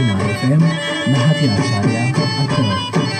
سمع اف ام مهاتي اشعريا القناه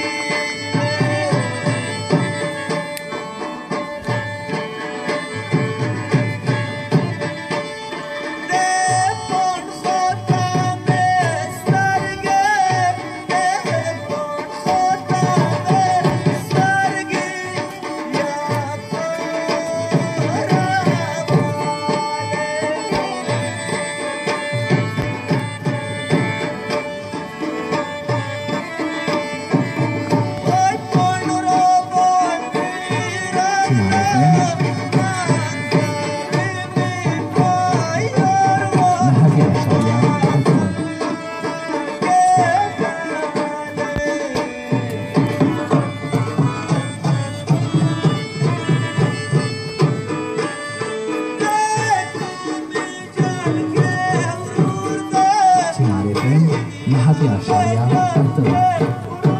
小羊等等